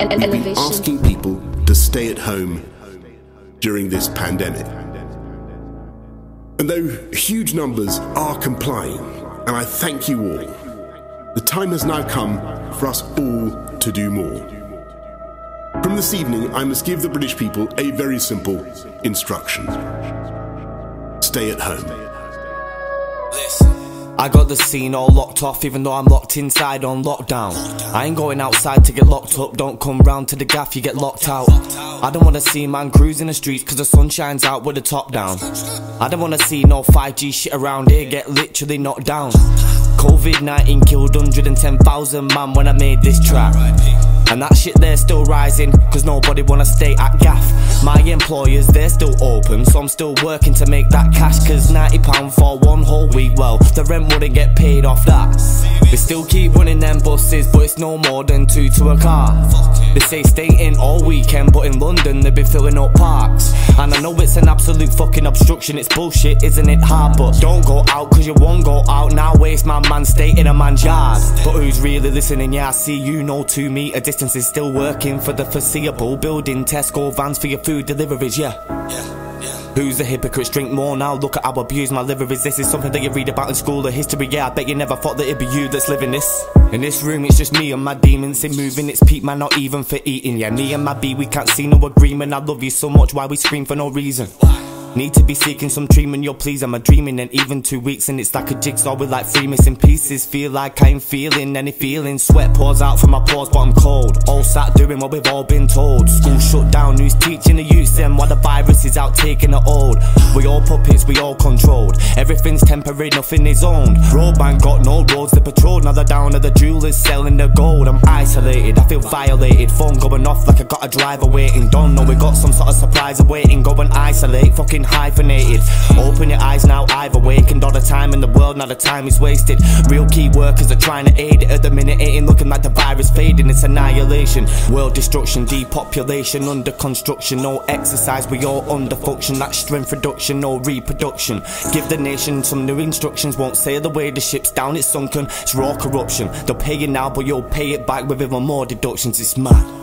We've been asking people to stay at home during this pandemic. And though huge numbers are complying, and I thank you all, the time has now come for us all to do more. From this evening, I must give the British people a very simple instruction stay at home. I got the scene all locked off, even though I'm locked inside on lockdown. I ain't going outside to get locked up, don't come round to the gaff, you get locked out. I don't wanna see man cruising the streets cause the sun shines out with the top down. I don't wanna see no 5G shit around here get literally knocked down. COVID 19 killed 110,000 man when I made this track. And that shit they're still rising, cause nobody wanna stay at gaff. My employers, they're still open, so I'm still working to make that cash. Cause £90 for one whole week, well, the rent wouldn't get paid off that. They still keep running them buses, but it's no more than two to a car. They say stay in all weekend, but in London they be filling up parks. And I know it's an absolute fucking obstruction, it's bullshit, isn't it hard? But don't go out cause you won't go out, now waste my man, stay in a man's yard. But who's really listening? Yeah, I see you know two meter distance is still working for the foreseeable. Building Tesco vans for your food deliveries, yeah. Who's the hypocrites? Drink more now. Look at how abused my liver is. This is something that you read about in school or history. Yeah, I bet you never thought that it'd be you that's living this. In this room, it's just me and my demons. It moving, it's peak, man, not even for eating. Yeah, me and my B, we can't see no agreement. I love you so much, why we scream for no reason? Need to be seeking some treatment, you're pleased, I'm a dreaming. And even two weeks and it's like a jigsaw with like three missing pieces. Feel like I ain't feeling any feeling. Sweat pours out from my pores but I'm cold. All sat doing what we've all been told. School shut down, who's teaching the youth? Them While the virus is out taking the old We all puppets, we all controlled. Everything's temporary, nothing is owned. Roadman got no roads patrol. Now they're down the jewelers selling the gold. I'm isolated, I feel violated. Phone going off like I got a driver waiting. Don't know we got some sort of surprise awaiting. Go and isolate, fucking hyphenated. Open your eyes now, I've awakened. All the time in the world, now the time is wasted. Real key workers are trying to aid it. At the minute it like the virus fading It's annihilation, world destruction, depopulation Under construction, no exercise We all under function, that's strength reduction No reproduction, give the nation some new instructions Won't sail away, the ship's down, it's sunken. It's raw corruption, they'll pay you now But you'll pay it back with even more deductions. It's mad